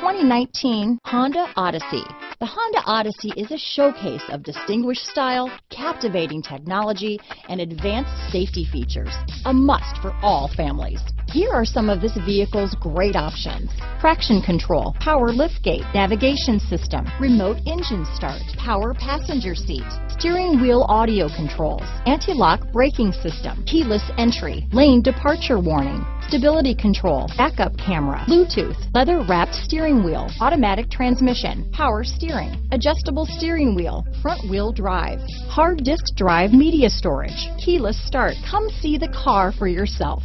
2019 Honda Odyssey. The Honda Odyssey is a showcase of distinguished style, captivating technology, and advanced safety features. A must for all families. Here are some of this vehicle's great options. Traction control, power liftgate, navigation system, remote engine start, power passenger seat, steering wheel audio controls, anti-lock braking system, keyless entry, lane departure warning, stability control, backup camera, Bluetooth, leather wrapped steering wheel, automatic transmission, power steering, adjustable steering wheel, front wheel drive, hard disk drive media storage, keyless start. Come see the car for yourself.